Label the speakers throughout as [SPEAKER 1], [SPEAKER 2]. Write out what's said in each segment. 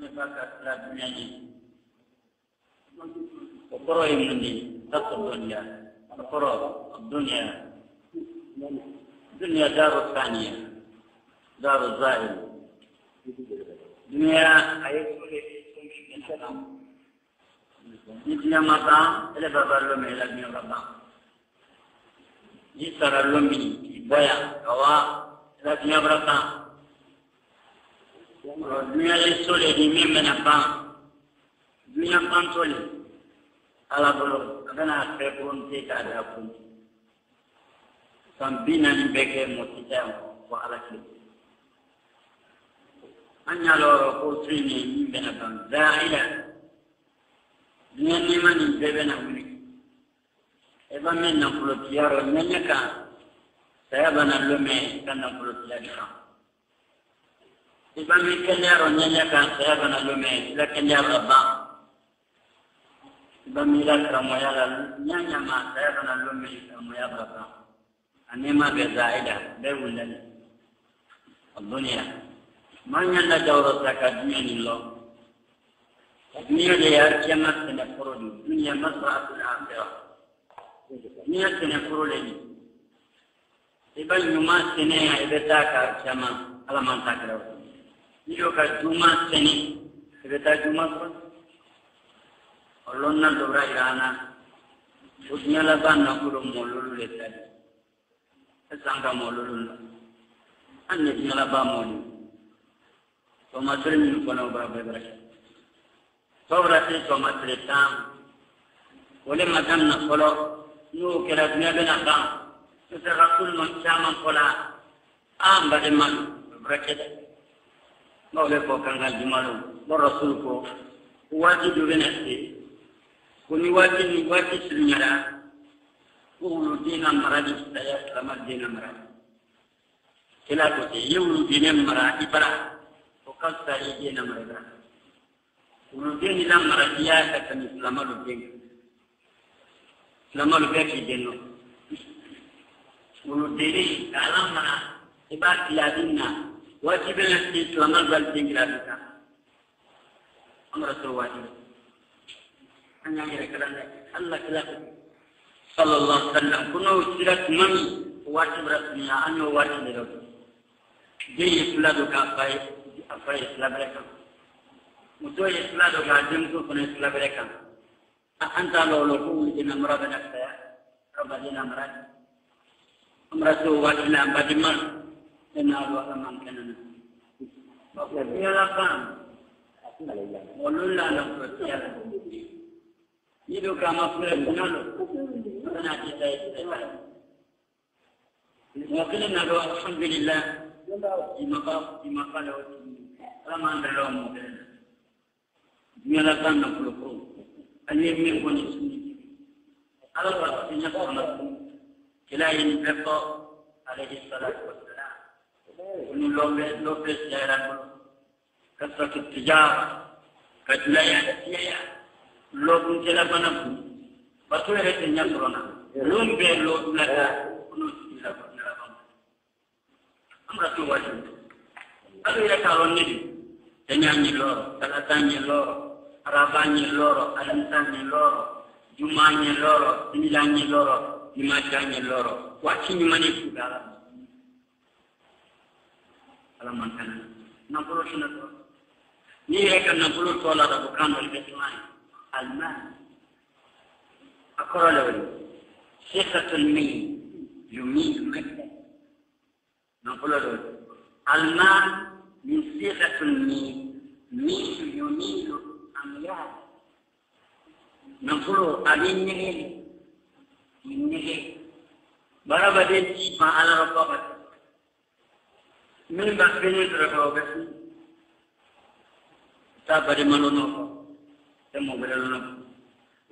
[SPEAKER 1] mpaka thelathini na nne وقرأ ابن الدين تقصد الدنيا وقرأ الدنيا الدنيا دار الثانية دار الزائل الدنيا أيسر مثل مطعم إلى باب الرمي إلى ابن الربان يسر الرمي بويا قوا إلى ابن الربان duɲali so le di min bɛna ban duɲa ala bolo. A kana fɛ ko k'a da kun san bi naani bɛɛ kɛ mɔgɔ yan fɔ ala tile an y'a ko so in min bɛna ban zaahira duɲa nima nin bɛɛ bɛna wuli i ba ibami kenyaro nyanya kan saya bana lume. La kenyaro ba ibami la kramoya la nyanya ma saya bana lume kramoya ba ba anema be zaida be wulani dunia. Manya na jawro saka dunia ni lo. Dunia de ya kiamat tene poro ni dunia masra'atul akhirah dunia tene poro le ni ibani nyuma tene ibeta ka alaman takra níjọ́ ka juma sẹ́ni i bɛ taa juma kɔ ɔlɔn na dɔra yira an na o diɲɛ laban na ko mɔlolu de ta di e san ka mɔlolu la an ye diɲɛ laban mɔli tɔmatiri minnu kɔnɔ o b'a bɛɛ bɛrɛ kɛ tɔwura se tɔmatiri tan o le ma daminɛ fɔlɔ n'o kɛra diɲɛ bɛna ban sotaka kulima caman fɔla an balima bɛrɛ kɛ dɛ n'aw bɛ fɔ kan ka jumalo ko rasul ko waati dɔ bɛ na se. Ko ni waati ni waati surunyara ko wulu den ka mara ni saya silama den ka mara. Kila ko ten i ye wulu den mara i bara o ka fisa i den na mara i bara. Wulu den ni la mara i y'a ka tɛmɛ silama dɔ den kan. Silama dɔ bɛɛ k'i den nɔ. Wulu den k'a la mara i b'a tila a bɛ na wajibnya di selama bulan tinggal kita. Rasul wajib. Hanya mereka Allah kelaku. Sallallahu alaihi wasallam. Kuno sirat mami wajib rasminya anyo wajib itu. Jadi istilah doka apa apa istilah mereka. Mutu istilah doka jengku pun istilah mereka. Anta lolo ku di nama Rabbana saya. Rabbana nama Rasul wajib nak bagaimana لأنها الوفاء ممكننا وفي الأقام قولوا لا نقول يدك مصر نلو فنأتي سيد وقلنا له الحمد لله فيما قال فيما قاله فما ندعو مبينا جميع كان نقول قوم اليمين واليسمين على الرأس يقول كلا ينبقى عليه الصلاة والسلام wani lobes ya rabu kasratu tijara kajula ya. Da tiyaya lobun jela bana bu batu ya rete nya sorona lon be lo na ta kuno tila bana rabu amra to wajin alu ya karon ne di tanya ni lo talata ni lo araba ni lo alamta ni lo juma ni lo dimila ni lo dimaja ni lo wa chini mani kudala ala mantana nafolo tina to ni yɛrɛ ka nafolo tɔ la dabo kan dɔ i bɛ tuma ye alimani a kɔrɔ la o ye sekatul min yumin mɛtɛ nafolo la o ye alimani min sekatul min min yumin amiya nafolo a bɛ nɛgɛ de nɛgɛ baara baden ti ban ala ka bɔ ka min ba fini dɔrɔn o bɛ fini taa badema nɔnɔ fɔ tɛ mɔ wɛrɛ nɔnɔ fɔ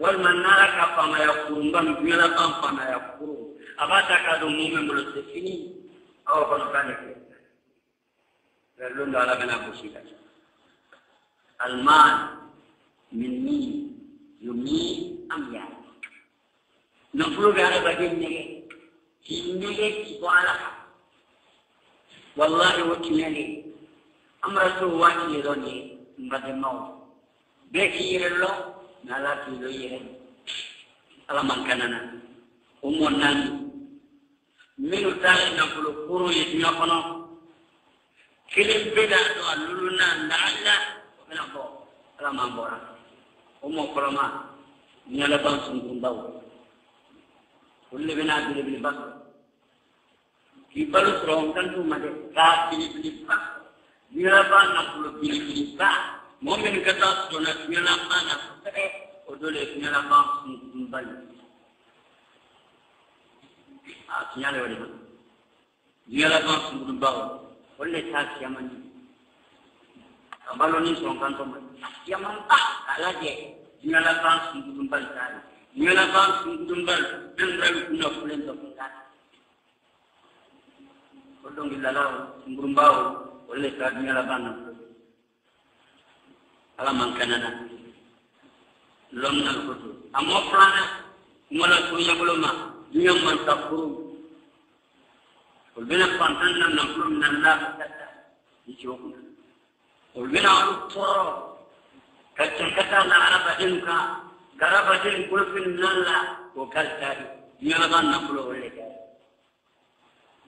[SPEAKER 1] walima n'ala ka faamaya kurun ba min dunyala ban faamaya kurun a b'a ta k'a don mun min bolo tɛ fini aw kɔni ta de kɛ nka don dɔ ala bɛna gosi la aliman min ni yomi am yaa nafolo bɛ adamaden nɛgɛ k'i nɛgɛ k'i bɔ ala kan والله وكلني امرته واكلني بعد الموت. بيكي يرلو نالاكي لويه على من كاننا. أمون ناني من تاي نقول كورو يتمي قنا كلم بدا دو اللولنا نعلا من أبو على من بورا. أمو كرما نيالا بانسون كنباو كل بنا بنا بنا بنا strong kan tu made ka bile bile bak nyala ban nafulo bile bile bak momin kata dona nyala ban nafulo odole nyala ban sungun baw a tiñale wadi ma diyala ban sumudu bawo wolle ta kiyamani ka balo ni? Son kan to mai kiyaman ba kala je diyala ban sumudu bal tari diyala ban sumudu bal den ral kuna fulen to kan kodon gilala sumudu bawo wolle ta diyala ban na ala man kanana lom na ko amma plana mala to yagoloma dunia man takuru ulbina pantan nan nan kulum nan la kata di joku ulbina alu toro kacang kata la araba dinka garaba din kulfin nan la ko kaltari dunia ban nan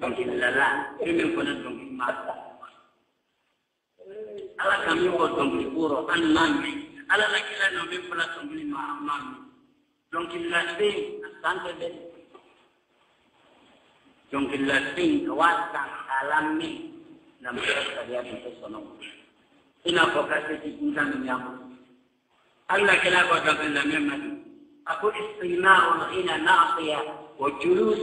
[SPEAKER 1] tɔnkililala e min fana dɔnkili b'a dɔn ala ka min fɔ dɔnkili wɔɔrɔ an m'a mɛn ala la kila nɔ min fɔra dɔnkili ma an m'a mɛn dɔnkililasen a san tɛ dɛ dɔnkililasen ka waa k'a lamɛn lamɛn o ma i n'a ma ala kila kɔ dɔnkililamɛn ma di wa julus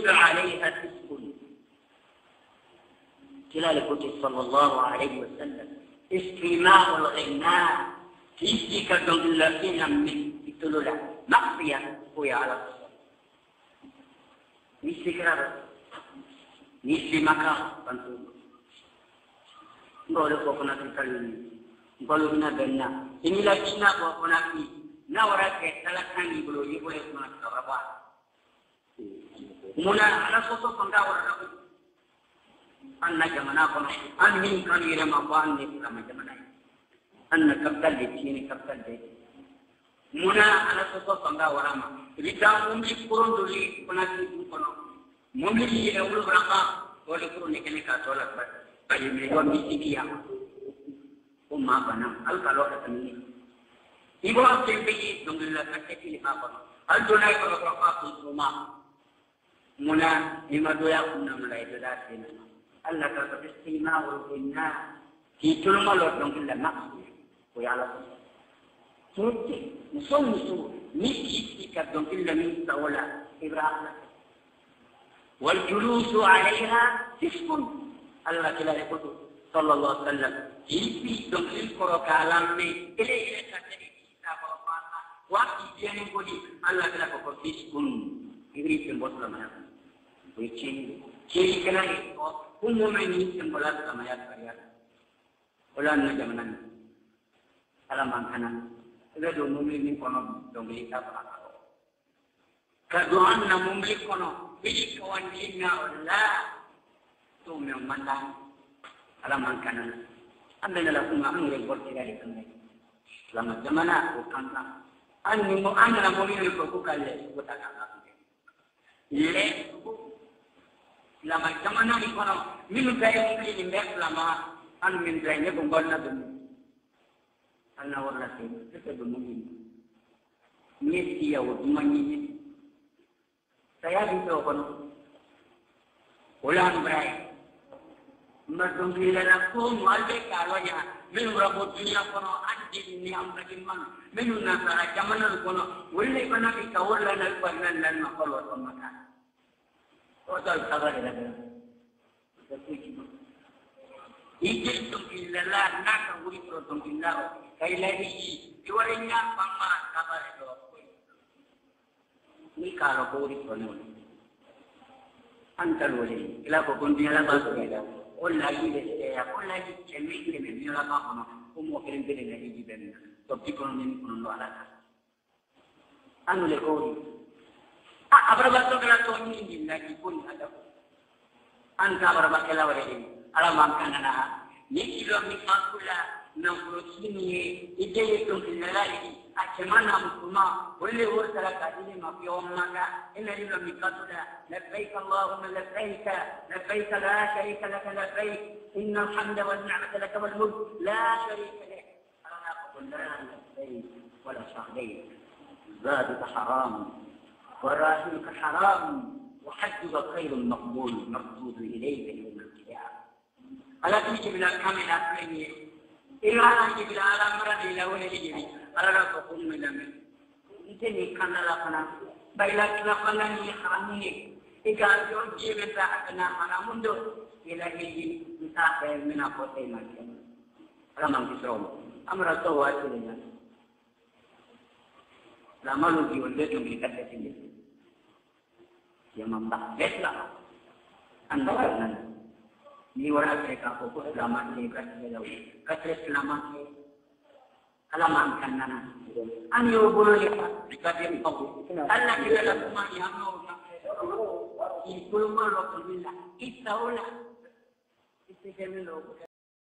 [SPEAKER 1] خلال كتب صلى الله عليه وسلم. استماع الغناء. في تلك الدولتين من تلولا مخفيا قوي على نيسي كرابة نيسي مكا بانتوب بولو فوقنا في الكلمة بولو هنا بنا إني لا بشنا فوقنا في. نورا كتلا كان يبلو يبلو يبلو يبلو يبلو يبلو يبلو يبلو يبلو يبلو يبلو يبلو يبلو يبلو Anna jamana kono. An min kan yere ma ban ni kama jamana. Anna kaptal de chini kaptal de. Muna ala soso pangga wara ma. Rita umri kurun duli kuna ki kono. Mumli ya ulu berapa? Boleh kurun ni kene ka tolak ba. Ayo me do mi sikia. Umma bana al kalau kata ni. Ibu asyik pergi dongilla kata kili apa? Al donai ko ko ka rumah. Muna lima doya kunna do da. Allah ka ko istima wa inna ti tulma lo don illa maqsi ko ya la sunti musun su ni ki ka don illa min ibrahim. Wal julusu alaiha fiskun Allah kila yakutu sallallahu alaihi wasallam. Ipi dong il koro kalamme ele ile ka tani ta ko fala wa ki jeni Allah kila ko fiskun ibri tin botla mana. Ko चीज के नहीं उन में नहीं sembolan kamayat kayat ulan na jamanan alam mangkana ila do mumi ni kono do ngi ta pa ka do an na mumi kono bi ko an ni na wala to me manda alam mangkana amena la kuma an ngi bor tira kan ngi lama jamana ko kanka an ni mo an na ya, mumi ko ko kale ko ta ka le ko lama zaman ni kono minu kay ni ni mek lama an min dray ne ko gol na dum Allah wala te te dum ni ni ti yaw dum ni saya dito kono ulang berai madungila na ko malde kalanya min rabo dunya kono addi ni am lagi man min na sara jamana kono wulle bana ki kawla na banan nan ma kolo to to dal sabar la Ije tungkilala naka wuri pro tungkilala kay lagi iwarin niya pang mga kabare do ni kalo ko ri ko non antal wali ila ko kun dia la ba ko ila o lagi de ya o lagi chemi ke me ni la ba ko no ko mo kere de ne ni. Ben le ko abra ba to kala to ni ni na ki ko ni ada anta abra ba kala wali ala man kanana ni kilo mi makula na kurosini ide to kinalali akemana mtuma wale wote la kadini mafiomaka ina hilo mikatula labbaik allahumma labbaik labbaik la sharika lak labbaik inna alhamda wal ni'mata lak wal mulk la sharika lak ana aqul la labbaik wala sa'daik زادك حرام والراشد حرام وحجك خير مقبول مردود اليك يوم القيامة. قال لك من الاحكام إلى اثنين إلى أن تجد على مرض إلى ولدي على رب قل من أمر. انت كان لقنا بل لقنا يحرمني إذا يوم جيب ساعتنا على منذ إلى هي مسافر من أقوى ايمان كما في صوم أمر الله. واسلم betla anda kana ni wala ke ka ko ko lama ni ka ni law ka tre lama ke alama kan nana an yo bolo le ka ka de ko alla ke la kuma ya no ki kulma lo ko ni la ita